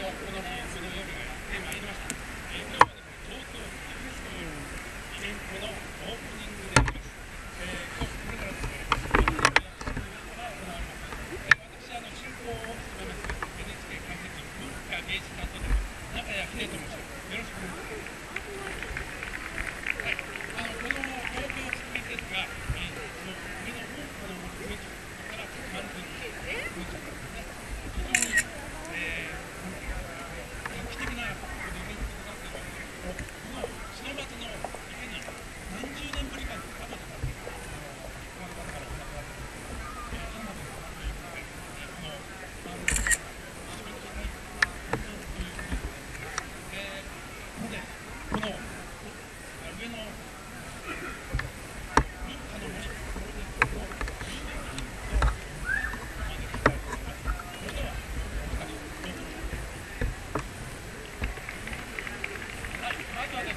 このオープン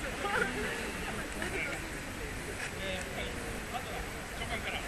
あとは序盤から。